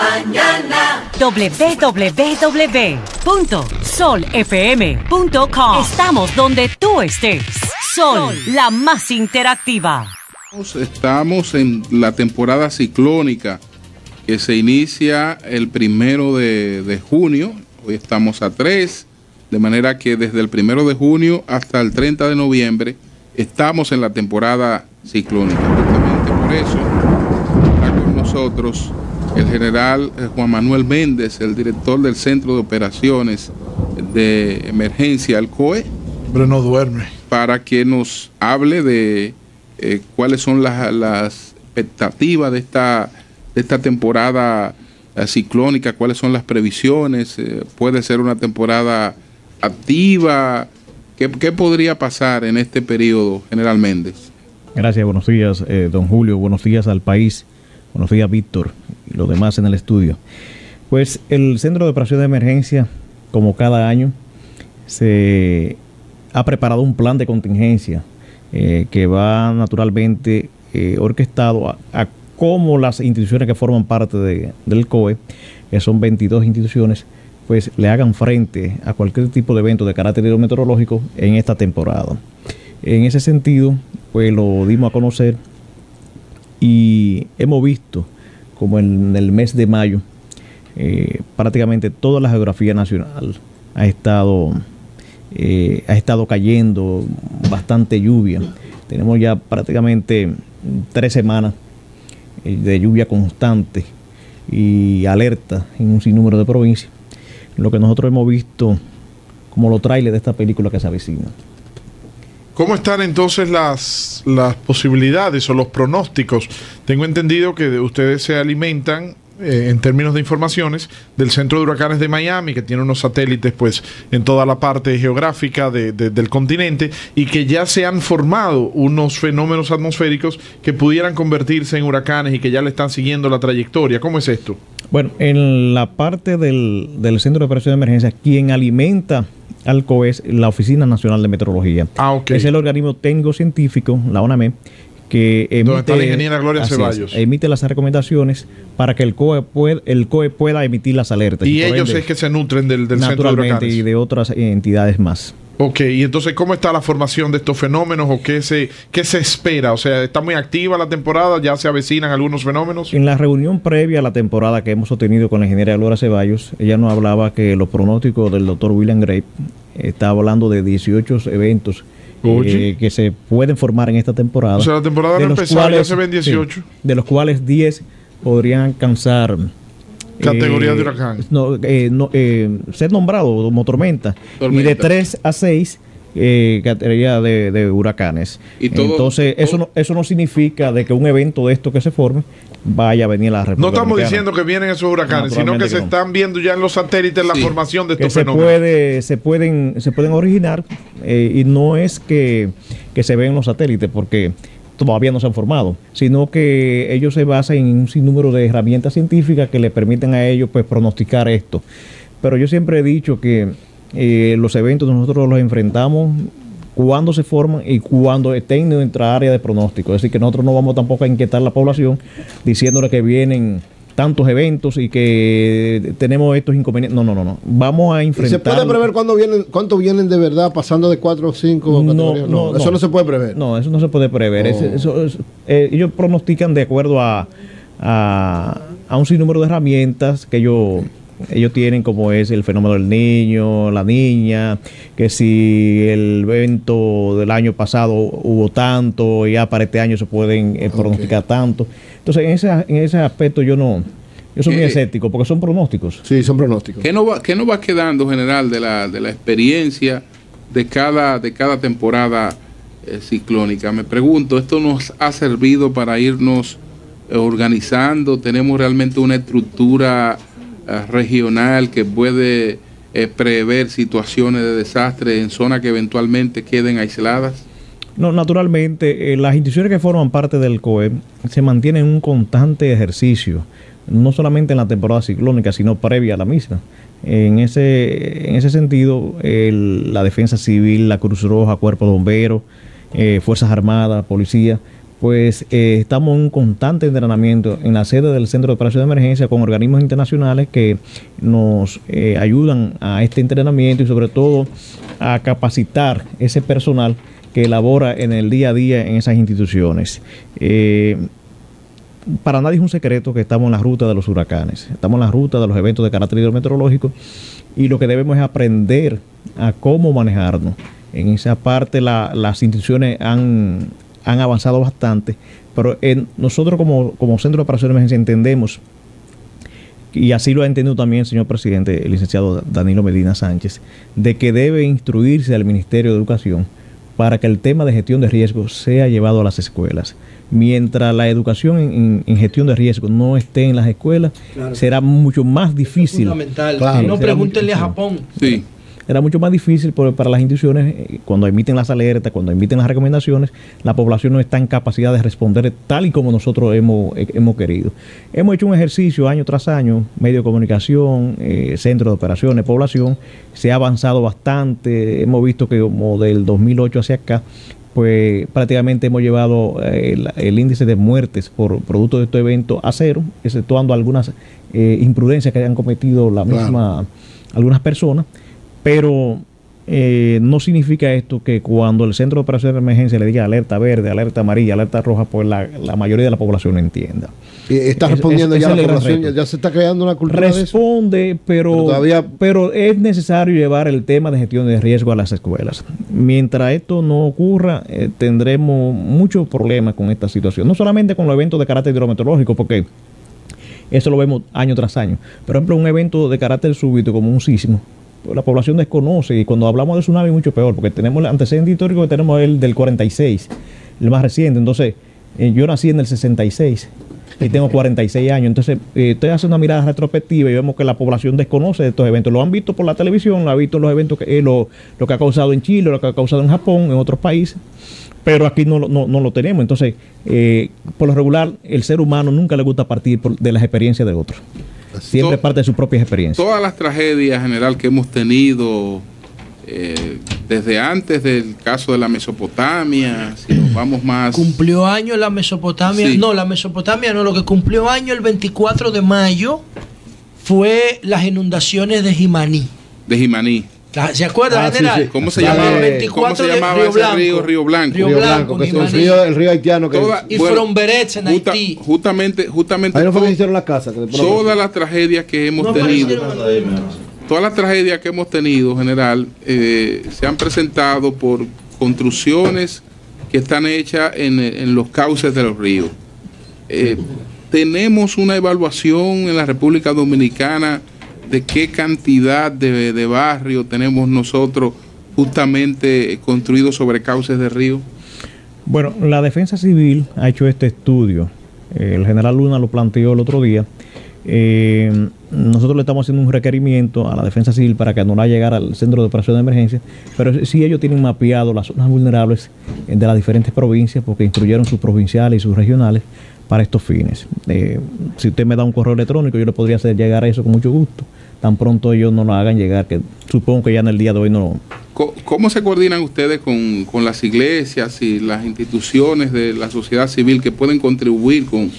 mañana. www.solfm.com. Estamos donde tú estés. Sol, la más interactiva. Estamos en la temporada ciclónica que se inicia el primero de, de junio. Hoy estamos a 3, de manera que desde el primero de junio hasta el 30 de noviembre estamos en la temporada ciclónica. Justamente por eso está con nosotros el general eh, Juan Manuel Méndez, el director del Centro de Operaciones de Emergencia, el COE. Pero no duerme. Para que nos hable de eh, cuáles son las, las expectativas de esta, de esta temporada eh, ciclónica, cuáles son las previsiones, eh, puede ser una temporada activa, ¿Qué, ¿qué, podría pasar en este periodo, General Méndez? Gracias, buenos días, eh, don Julio, buenos días al país, buenos días, Víctor, y los demás en el estudio. Pues el Centro de Operación de Emergencia, como cada año, se ha preparado un plan de contingencia eh, que va naturalmente eh, orquestado a, cómo las instituciones que forman parte de, del COE, que son 22 instituciones, pues le hagan frente a cualquier tipo de evento de carácter hidrometeorológico en esta temporada. En ese sentido, pues lo dimos a conocer y hemos visto como en el mes de mayo eh, prácticamente toda la geografía nacional ha estado eh, ha estado cayendo bastante lluvia. Tenemos ya prácticamente tres semanas eh, de lluvia constante y alerta en un sinnúmero de provincias. Lo que nosotros hemos visto como los trailers de esta película que se avecina. ¿Cómo están entonces las, las posibilidades o los pronósticos? Tengo entendido que ustedes se alimentan eh, en términos de informaciones del Centro de Huracanes de Miami, que tiene unos satélites pues en toda la parte geográfica de, de, del continente y que ya se han formado unos fenómenos atmosféricos que pudieran convertirse en huracanes y que ya le están siguiendo la trayectoria. ¿Cómo es esto? Bueno, en la parte del, del Centro de Operación de Emergencia, quien alimenta al COES, la Oficina Nacional de Meteorología. Ah, okay. Es el organismo técnico científico, la ONAME, que emite, está la ingeniera Gloria Ceballos. Es, emite las recomendaciones para que el COE, pueda, el COE pueda emitir las alertas. Y, y ellos ende, es que se nutren del, del centro de huracanes. y de otras entidades más. Ok, y entonces, ¿cómo está la formación de estos fenómenos o qué se, qué se espera? O sea, ¿está muy activa la temporada? ¿Ya se avecinan algunos fenómenos? En la reunión previa a la temporada que hemos sostenido con la ingeniera Gloria Ceballos, ella nos hablaba que los pronósticos del doctor William Grape estaba hablando de 18 eventos eh, que se pueden formar en esta temporada. O sea, la temporada no empezó, ya se ven 18. Sí, de los cuales 10 podrían alcanzar categoría eh, de huracán. No, eh, no, eh, ser nombrado como tormenta. tormenta. Y de 3 a 6 eh, categoría de, de huracanes. ¿Y todo, Entonces, todo? eso no, eso no significa de que un evento de esto que se forme vaya a venir a la República No estamos diciendo que vienen esos huracanes, sino que, que se no. están viendo ya en los satélites la sí, formación de estos que se fenómenos. Puede, se, pueden, se pueden originar eh, y no es que, que se ven los satélites, porque todavía no se han formado, sino que ellos se basan en un sinnúmero de herramientas científicas que le permiten a ellos pues pronosticar esto. Pero yo siempre he dicho que eh, los eventos nosotros los enfrentamos cuando se forman y cuando estén en nuestra área de pronóstico. Es decir, que nosotros no vamos tampoco a inquietar a la población diciéndole que vienen tantos eventos y que tenemos estos inconvenientes. No, no, no, no. Vamos a enfrentar. ¿Se puede prever cuándo vienen, cuánto vienen de verdad pasando de 4 o 5 no, no, no, eso no se puede prever. No, eso no se puede prever. Oh. Eso, eh, ellos pronostican de acuerdo a, a, a, un sinnúmero de herramientas que ellos ellos tienen como es el fenómeno del niño, la niña, que si el evento del año pasado hubo tanto, ya para este año se pueden eh, pronosticar okay. tanto. Entonces, en ese, en ese aspecto yo no, yo soy muy escéptico porque son pronósticos. Sí, son pronósticos. ¿Qué nos va, qué nos va quedando, general, de la, de la experiencia de cada, de cada temporada eh, ciclónica? Me pregunto, ¿esto nos ha servido para irnos eh, organizando? ¿Tenemos realmente una estructura eh, regional que puede eh, prever situaciones de desastre en zonas que eventualmente queden aisladas? No, naturalmente, eh, las instituciones que forman parte del COE se mantienen en un constante ejercicio, no solamente en la temporada ciclónica, sino previa a la misma. En ese, en ese sentido, el, la Defensa Civil, la Cruz Roja, Cuerpo de Bomberos, eh, Fuerzas Armadas, Policía, pues eh, estamos en un constante entrenamiento en la sede del Centro de Operación de Emergencia con organismos internacionales que nos eh, ayudan a este entrenamiento y sobre todo a capacitar ese personal que elabora en el día a día en esas instituciones. Eh, para nadie es un secreto que estamos en la ruta de los huracanes, estamos en la ruta de los eventos de carácter hidrometeorológico y lo que debemos es aprender a cómo manejarnos. En esa parte las instituciones han, han, avanzado bastante, pero en, nosotros como, como Centro de Operaciones de Emergencia entendemos, y así lo ha entendido también el señor presidente, el licenciado Danilo Medina Sánchez, de que debe instruirse al Ministerio de Educación para que el tema de gestión de riesgo sea llevado a las escuelas. Mientras la educación en, gestión de riesgo no esté en las escuelas, será mucho más difícil. fundamental. no pregúntenle a Japón. Sí era mucho más difícil para las instituciones eh, cuando emiten las alertas, cuando emiten las recomendaciones, la población no está en capacidad de responder tal y como nosotros hemos, eh, hemos querido. Hemos hecho un ejercicio año tras año, medio de comunicación, eh, centro de operaciones, población, se ha avanzado bastante, hemos visto que como del 2008 hacia acá, pues prácticamente hemos llevado el, índice de muertes por producto de este evento a cero, exceptuando algunas imprudencias que hayan cometido la misma algunas personas. Pero eh, no significa esto que cuando el centro de operaciones de emergencia le diga alerta verde, alerta amarilla, alerta roja, pues la, mayoría de la población no entienda. Está respondiendo ya la población, ya, se está creando una cultura Responde, de eso? Pero, todavía... pero es necesario llevar el tema de gestión de riesgo a las escuelas. Mientras esto no ocurra, eh, tendremos muchos problemas con esta situación. No solamente con los eventos de carácter hidrometeorológico, porque eso lo vemos año tras año. Por ejemplo, un evento de carácter súbito como un sismo, la población desconoce y cuando hablamos de tsunami mucho peor, porque tenemos el antecedente histórico que tenemos el del 46, el más reciente. Entonces, eh, yo nací en el 66 y tengo 46 años. Entonces, eh, estoy haciendo una mirada retrospectiva y vemos que la población desconoce de estos eventos. Lo han visto por la televisión, lo han visto los eventos, que, eh, lo, que ha causado en Chile, lo que ha causado en Japón, en otros países. Pero aquí no, no, no lo tenemos. Entonces, por lo regular, el ser humano nunca le gusta partir de las experiencias de otros. Siempre parte de su propia experiencia. Todas las tragedias general que hemos tenido eh, desde antes del caso de la Mesopotamia, si nos vamos más... Cumplió año la Mesopotamia, no, la Mesopotamia no, lo que cumplió año el 24 de mayo fue las inundaciones de Jimaní. De Jimaní. ¿Se acuerda, ah, general? ¿Cómo se llamaba, ¿cómo se llamaba río ese río? Río Blanco. Río Blanco, que es el río, el río haitiano. Que y bueno, en Haití. Justamente, justamente. Ahí no fue que hicieron la casa. todas las tragedias que hemos tenido. Todas las tragedias que hemos tenido, general, eh, se han presentado por construcciones que están hechas en, en los cauces de los ríos. Eh, tenemos una evaluación en la República Dominicana de qué cantidad de, de barrios tenemos nosotros justamente construidos sobre cauces de río? Bueno, la defensa civil ha hecho este estudio. El general Luna lo planteó el otro día. Eh, nosotros le estamos haciendo un requerimiento a la defensa civil para que no la llegara al centro de operación de emergencia, pero sí ellos tienen mapeado las zonas vulnerables de las diferentes provincias porque instruyeron sus provinciales y sus regionales para estos fines. Eh, si usted me da un correo electrónico, yo le podría hacer llegar a eso con mucho gusto. Tan pronto ellos no lo hagan llegar, que supongo que ya en el día de hoy no. ¿Cómo se coordinan ustedes con, con las iglesias y las instituciones de la sociedad civil que pueden contribuir con,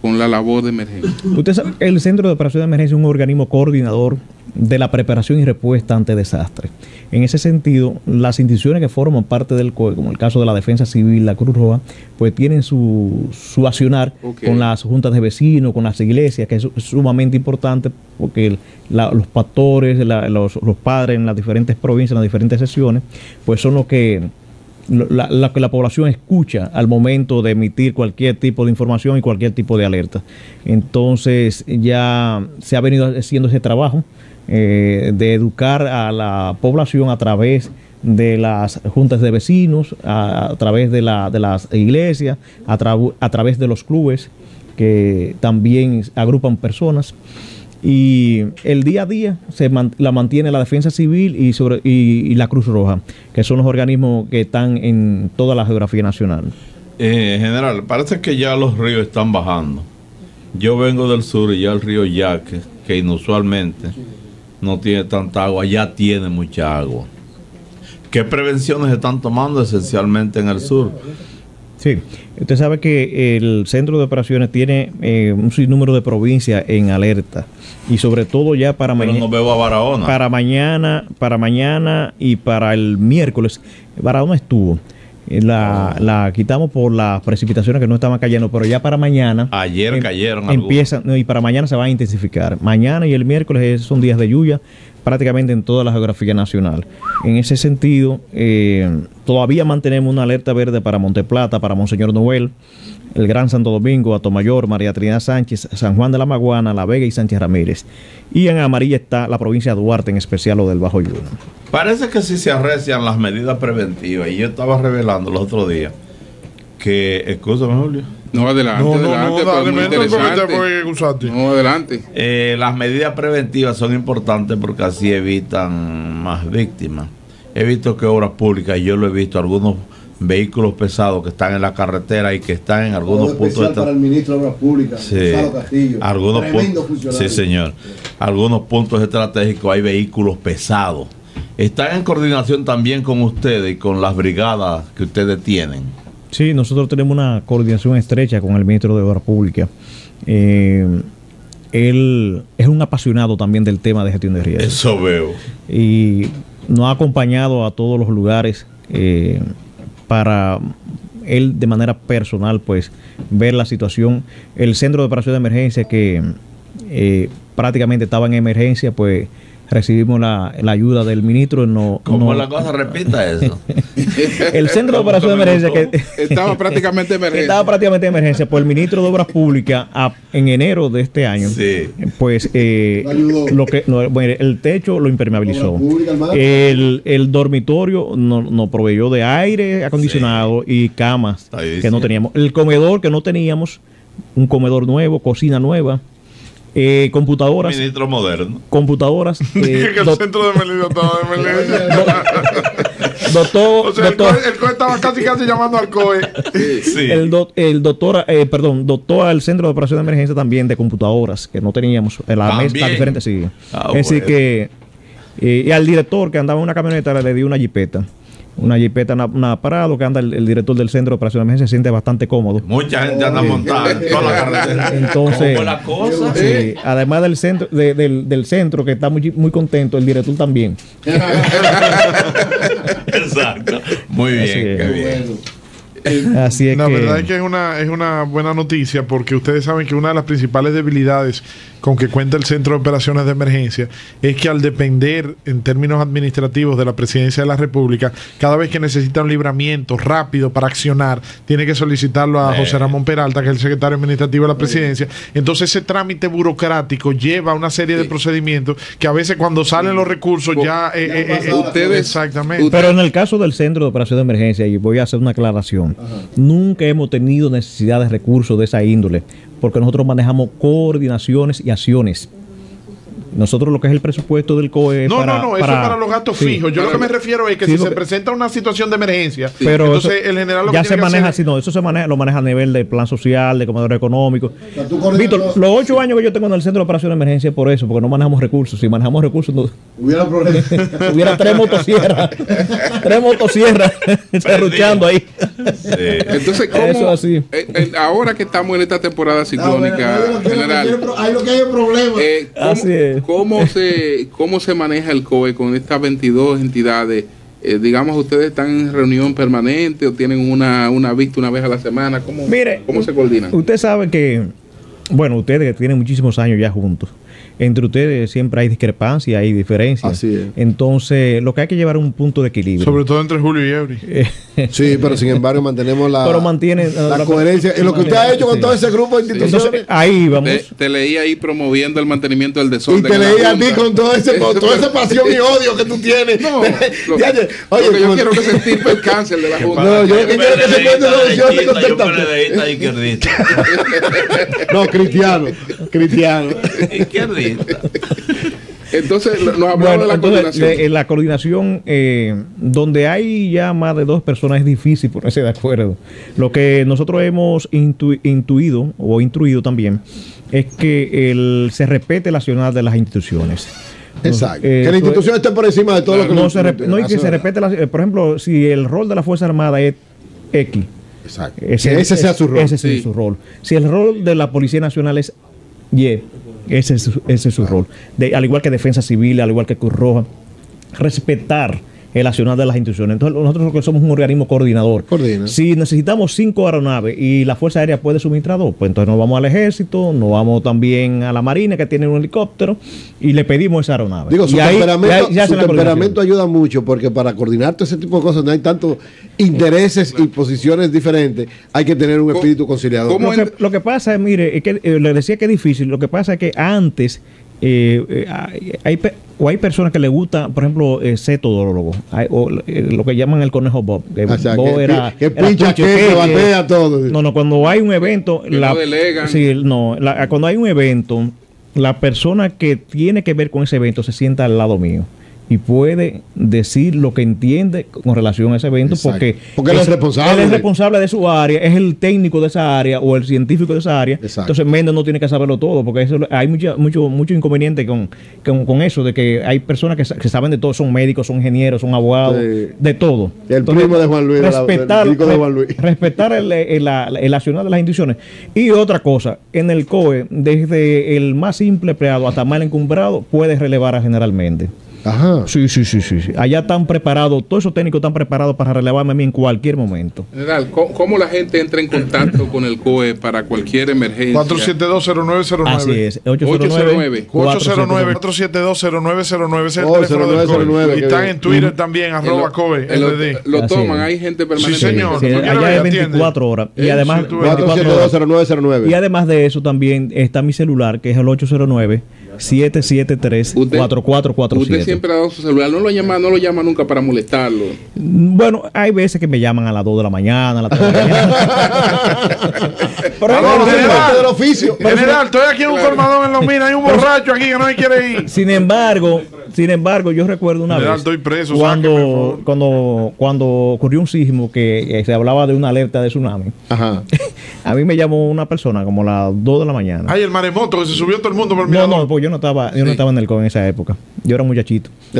con la labor de emergencia? Usted sabe, el Centro de Operación de Emergencia es un organismo coordinador de la preparación y respuesta ante desastres. En ese sentido, las instituciones que forman parte del COE, como el caso de la Defensa Civil, la Cruz Roja, pues tienen su, su accionar con las juntas de vecinos, con las iglesias, que es sumamente importante porque los pastores, los, los, padres en las diferentes provincias, en las diferentes sesiones, pues son los que la, que la población escucha al momento de emitir cualquier tipo de información y cualquier tipo de alerta. Entonces ya se ha venido haciendo ese trabajo eh, de educar a la población a través de las juntas de vecinos, a, través de, la, de, las iglesias, a, a, través de los clubes que también agrupan personas. Y el día a día se la mantiene la Defensa Civil y, sobre, y, la Cruz Roja, que son los organismos que están en toda la geografía nacional. Eh, general, parece que ya los ríos están bajando. Yo vengo del sur y ya el río Yaque, que inusualmente no tiene tanta agua, ya tiene mucha agua. ¿Qué prevenciones están tomando esencialmente en el sur? Sí, usted sabe que el centro de operaciones tiene eh, un sinnúmero de provincias en alerta y sobre todo ya para Pero mañana. no veo a Barahona. Para mañana, para mañana y para el miércoles, Barahona estuvo. Eh, La, la quitamos por las precipitaciones que no estaban cayendo, pero ya para mañana. Ayer em- cayeron Empiezan, no, y para mañana se va a intensificar. Mañana y el miércoles es- son días de lluvia prácticamente en toda la geografía nacional. En ese sentido, eh, todavía mantenemos una alerta verde para Monteplata, para Monseñor Noel, el Gran Santo Domingo, Atomayor, María Trinidad Sánchez, San Juan de la Maguana, La Vega y Sánchez Ramírez. Y en amarilla está la provincia de Duarte, en especial lo del Bajo Yuna. Parece que sí se arrecian las medidas preventivas. Y yo estaba revelando los otros días que, escúchame Julio, No, adelante, No, no, adelante, no, pues, muy. No, adelante. Eh, las medidas preventivas son importantes porque así evitan más víctimas. He visto que obras públicas, yo lo he visto, algunos vehículos pesados que están en la carretera y que están en algunos puntos especial de para el ministro de Obras Públicas, Sí. Gonzalo Castillo. Algunos puntos, sí, señor. Algunos puntos estratégicos hay vehículos pesados. Están en coordinación también con ustedes y con las brigadas que ustedes tienen. Sí, nosotros tenemos una coordinación estrecha con el ministro de Obras Públicas. Eh, él es un apasionado también del tema de gestión de riesgos. Eso veo. y nos ha acompañado a todos los lugares eh, para él de manera personal pues ver la situación el centro de operación de emergencia que eh, prácticamente estaba en emergencia pues recibimos la, la ayuda del ministro no, ¿Cómo no- la cosa? Repita eso. el centro de operación de emergencia que Estaba prácticamente emergencia. estaba prácticamente en emergencia por el ministro de Obras Públicas a- en enero de este año. Sí. Pues eh, Lo que no, bueno, el techo lo impermeabilizó. El, el dormitorio nos no proveyó de aire acondicionado y camas que no teníamos. El comedor que no teníamos, un comedor nuevo, cocina nueva, eh, computadoras, Ministro moderno. computadoras. eh, que el centro de emergencia estaba de emergencia. doctor, O sea, el doctor- COE, el COE estaba casi casi llamando al COE. Sí. El, doc- el doctor, eh, perdón, doctor al centro de operación de emergencia también de computadoras que no teníamos. En la mesa diferente, sí. Ah, es decir bueno. que. eh, y al director que andaba en una camioneta le dio una jipeta. Una jipeta, una, una parado que anda el, el director del centro de operación de emergencia se siente bastante cómodo. Mucha gente anda montada en toda la carretera. Entonces, ¿Cómo la cosa? sí, además del centro, de- del, del centro que está muy, muy contento, el director también. Exacto. Muy bien, qué bien. Bueno, Así es La que. verdad es que es una, es una buena noticia porque ustedes saben que una de las principales debilidades con que cuenta el Centro de Operaciones de Emergencia es que al depender en términos administrativos de la Presidencia de la República, cada vez que necesita un libramiento rápido para accionar, tiene que solicitarlo a Eh. José Ramón Peralta, que es el secretario administrativo de la Presidencia. Entonces ese trámite burocrático lleva una serie de procedimientos que a veces cuando salen los recursos ya... eh, eh, eh, Ustedes- exactamente. Pero en el caso del centro de operación de emergencia, y voy a hacer una aclaración, nunca hemos tenido necesidad de recursos de esa índole, porque nosotros manejamos coordinaciones y acciones. Nosotros lo que es el presupuesto del COE No, para, no, no, eso es para los gastos sí. fijos. Yo lo que me refiero es que Sí, si se presenta una situación de emergencia, Pero entonces eso el general lo ya que se maneja así, no, eso se maneja, lo maneja a nivel de plan social, de comedor económico. sea, Víctor, los- los ocho años que yo tengo en el centro de operación de emergencia es por eso, porque no manejamos recursos. Si manejamos recursos, no, Hubiera problemas. hubiera tres motosierras, tres motosierras serruchando ahí. Sí. Entonces, ¿cómo, Eso así. eh, eh, ahora que estamos en esta temporada ciclónica No, bueno, general, Hay lo que hay es problema. eh, ¿cómo, Así es. cómo se, ¿cómo se maneja el COE con estas 22 entidades? Eh, digamos, ¿ustedes están en reunión permanente o tienen una, una vista una vez a la semana? ¿Cómo, Mire, ¿cómo se coordinan? Usted sabe que, bueno, ustedes que tienen muchísimos años ya juntos, entre ustedes siempre hay discrepancia, hay diferencias. Así es. Entonces, lo que hay que llevar es un punto de equilibrio. Sobre todo entre Julio y Eury. Sí, pero sin embargo mantenemos la, Pero mantiene la, coherencia. En lo que usted ha hecho con Sí. todo ese grupo de instituciones. Entonces, ahí vamos. Te, te leí ahí promoviendo el mantenimiento del y desorden. te en la leí a ti con todo ese, con toda esa pasión y odio que tú tienes. No, lo, oye, lo que yo como- quiero que se estirpe el cáncer de la Junta. No, yo lo que quiero que se cuente de Yo. PLDista izquierdista. No, cristiano. Cristiano. Izquierdista. Entonces, lo- nos hablamos Bueno, de la entonces, coordinación. en la coordinación, eh, donde hay ya más de dos personas, es difícil ponerse de acuerdo. Lo que nosotros hemos intu- intuido o instruido también es que el, se respete el accionar de las instituciones. Exacto. Eh, que la institución esté por encima de todo lo que no nos- se rep- no, y que se respete, la- eh, por ejemplo, si el rol de la Fuerza Armada es X Exacto. Que ese sea su rol. Ese sea su rol. Si el rol de la Policía Nacional es, yeah, ese es, ese es su rol. De, al igual que Defensa Civil, al igual que Cruz respetar el accionar de las instituciones. Entonces, nosotros lo que somos un organismo coordinador. Coordina. Si necesitamos cinco aeronaves y la Fuerza Aérea puede suministrar dos, pues entonces nos vamos al Ejército, nos vamos también a la Marina, que tiene un helicóptero, y le pedimos esa aeronave. Digo, su Y temperamento, y ahí ya su temperamento ayuda mucho porque para coordinar todo ese tipo de cosas no hay tantos intereses y posiciones diferentes. Hay que tener un espíritu conciliador. cómo Lo que, lo que pasa es, mire, es que eh, le decía que es difícil. Lo que pasa es que antes eh, eh, hay, o hay personas que le gusta, por ejemplo, eh, ser todólogo, Hay- o eh, lo que llaman el conejo Bob. que O sea, Bob que- era- que era pincha, pucho, que- que que- batea todo. No, no, cuando hay un evento, Que no delegan. sí, no, la- cuando hay un evento, la persona que tiene que ver con ese evento se sienta al lado mío y puede decir lo que entiende con relación a ese evento Exacto. porque, Porque él es responsable él es responsable de su área, es el técnico de esa área o el científico de esa área. Exacto. Entonces Méndez no tiene que saberlo todo porque eso, hay mucha, mucho, mucho inconveniente con, con, con eso de que hay personas que, que saben de todo, son médicos, son ingenieros, son abogados, Sí. de todo. El primo de Juan Luis, respetar, chico de Juan Luis. respetar el, el, el accionar de las instituciones. Y otra cosa, en el COE, desde el más simple empleado hasta mal encumbrado, puede relevar a generalmente. Ajá. Sí, sí, sí, sí, sí. Allá están preparados, todos esos técnicos están preparados para relevarme a mí en cualquier momento. General, ¿cómo, cómo la gente entra en contacto con el COE para cualquier emergencia? 4720909. Así es. 809. 809 4720909 ese es el Oh, teléfono del 0909, COE. Y están en Twitter también, arroba COE, lo, LD. lo Así toman, hay gente permanente. señor. Sí, ¿tú quieres allá es Atiende. 24 horas. Y además, sí, tú- 24 horas. 4720909. Y además de eso también está mi celular, que es el 809 773 Usted- 4447. Siempre ha dado su celular, no lo llama, no lo llama nunca para molestarlo. Bueno, hay veces que me llaman a las 2 de la mañana, a las 3 de la mañana. Pero no, general. del oficio. General, estoy aquí en un colmadón en Los Minas, hay un borracho aquí que no me quiere ir. Sin embargo, sin embargo, yo recuerdo una General, vez estoy preso, sáqueme, cuando, favor. cuando cuando ocurrió un sismo que eh, se hablaba de una alerta de tsunami. Ajá. A mí me llamó una persona como a las 2 de la mañana. Ay, el maremoto que se subió todo el mundo por el no, mirador. no, porque yo no estaba, yo no estaba en el en esa época. Yo era muchachito.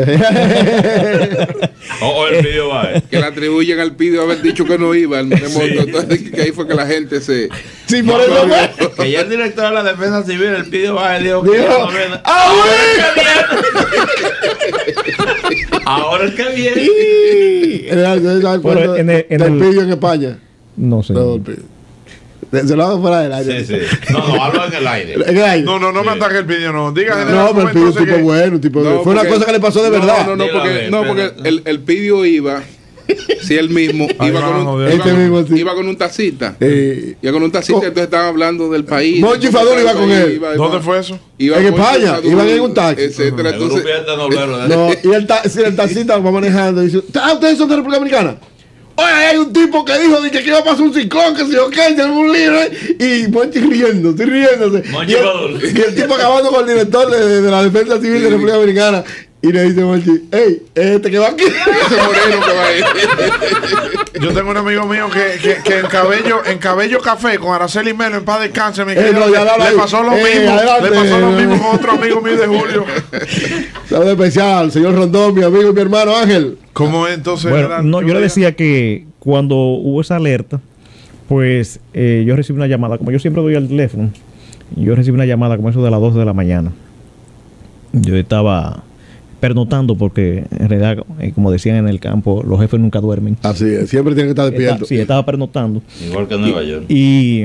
O, o el video va. eh. Que le atribuyen al pido haber dicho que no iba al terremoto. Entonces, que ahí fue que la gente se. Sí, por eso fue. Que ya el director de la defensa civil, el pidió va y dijo que Dijo, no viene. ¡Ah, Ahora es que viene. ¿se da cuenta Pero en el- en del el- en España? No el pillo. Se lo hago fuera del aire. Sí, sí. No, no, hablo en el aire. En el aire. No, no, no me ataque el video, no. Diga, general, No, pero ¿cómo el pillo es un tipo que- bueno, un tipo No, Fue una cosa que le pasó de no, verdad. No, no, Dilo, porque, ver, no, porque el, el pidio iba. Si él mismo iba, con un, iba, Este con- mismo, sí. iba con un tacita. Eh, Iba con un tacita, Co- entonces estaban hablando del país. Monchi Fadul iba con él. ¿Dónde fue eso? Iba En España, iban en un taxi. Etcétera. El grupo Entonces, ya está noblero. No, y el, ta si el taxista va manejando y dice, ah, ustedes son de República Dominicana. Oye, hay un tipo que dijo de que, iba a pasar un ciclón, que se yo qué, en un libro, y Monchi riendo, estoy riéndose. Monchi y, el, y el tipo acabando con el director de, la Defensa Civil de República Dominicana. Y le dice Monchi, hey, este que va aquí. ese moreno que va ahí. Yo tengo un amigo mío que, que, que en cabello en cabello café con Araceli Melo en paz descanse mi Eh, querido, no, le pasó lo Eh, mismo adelante. le pasó lo mismo con otro amigo mío de Julio Saludos especial, señor Rondón, mi amigo y mi hermano Ángel. ¿Cómo es entonces Bueno, no, ¿Qué yo le decía que cuando hubo esa alerta, pues eh, yo recibí una llamada, como yo siempre doy al teléfono, yo recibí una llamada como eso de las 12 de la mañana. Yo estaba pernotando porque en realidad, eh, como decían en el campo, los jefes nunca duermen. Así es, siempre tiene que estar Está- despierto. sí, estaba pernotando. Igual que en Nueva York. Y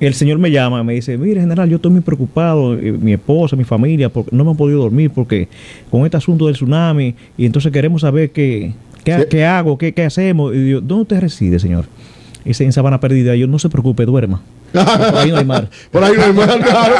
el señor me llama, me dice, mire general, yo estoy muy preocupado, eh, mi esposa, mi familia, porque no me han podido dormir porque con este asunto del tsunami, y entonces queremos saber qué, qué, Sí. qué hago, qué, qué hacemos. Y yo, ¿dónde usted reside, señor? Dice, en Sabana Perdida. Yo, no se preocupe, duerma. Por ahí no hay mar. Por ahí no hay claro.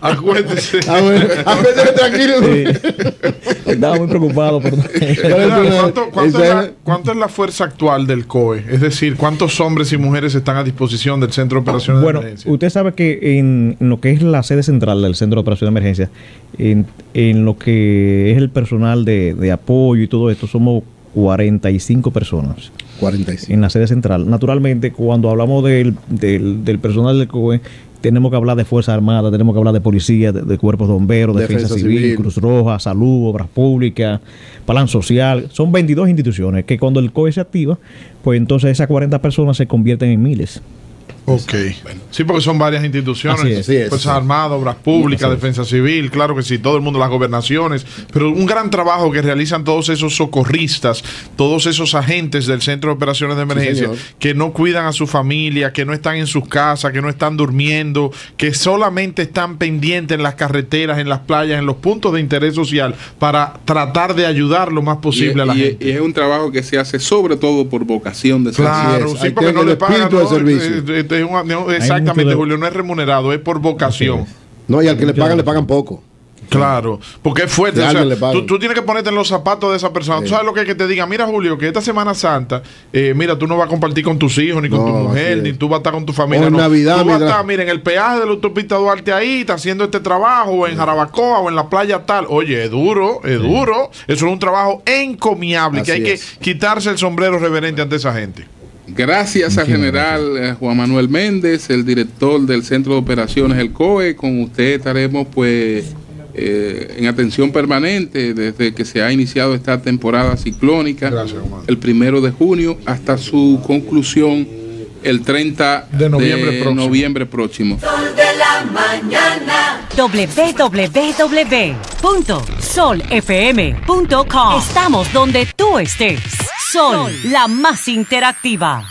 acuérdese Ah, bueno, acuérdate tranquilo. Sí. Estaba muy preocupado. Por... ¿cuánto, cuánto es la, cuánto es la fuerza actual del COE? Es decir, ¿cuántos hombres y mujeres están a disposición del Centro de Operaciones Bueno, de Emergencia? usted sabe que en, lo que es la sede central del Centro de Operación de Emergencia, en, en lo que es el personal de, de apoyo y todo esto, somos 45 personas 45. en la sede central. Naturalmente, cuando hablamos del, del, del personal del COE, tenemos que hablar de Fuerza Armada, tenemos que hablar de policía, de, de cuerpos de bomberos, defensa, Defensa civil, civil. Cruz Roja, salud, obras públicas, plan social. Son 22 instituciones que cuando el COE se activa, pues entonces esas 40 personas se convierten en miles. Ok. Sí, porque son varias instituciones. Es. Es. Fuerzas Armadas, Obras Públicas, Así es. Defensa Civil, claro que sí, todo el mundo, las gobernaciones. Pero un gran trabajo que realizan todos esos socorristas, todos esos agentes del Centro de Operaciones de Emergencia, que no cuidan a su familia, que no están en sus casas, que no están durmiendo, que solamente están pendientes en las carreteras, en las playas, en los puntos de interés social, para tratar de ayudar lo más posible y, a la y- gente. y es un trabajo que se hace sobre todo por vocación de servicio. Claro, sí, porque no le pagan. no, eh, eh, es un- no, exactamente, Julio, no es remunerado, es por vocación. No, y al que le pagan, le pagan poco. Claro, porque es fuerte. O sea, tú, tú tienes que ponerte en los zapatos de esa persona. Tú Sí. sabes lo que es que te diga, mira Julio, que esta Semana Santa, eh, mira, tú no vas a compartir con tus hijos, ni con No, tu mujer, ni tú vas a estar con tu familia. O en no. Navidad, tú vas a estar, mira, en el peaje de la autopista Duarte ahí, está haciendo este trabajo, o en Jarabacoa, o en la playa tal. Oye, es duro, es duro. Eso es un trabajo encomiable, que hay que quitarse el sombrero reverente ante esa gente. Gracias al general eh, Juan Manuel Méndez, el director del Centro de Operaciones, el COE. Con usted estaremos pues eh, en atención permanente desde que se ha iniciado esta temporada ciclónica, Gracias, el primero de junio, hasta su conclusión el 30 De noviembre próximo. noviembre próximo. www.solfm.com. Estamos donde tú estés. Sol, la más interactiva.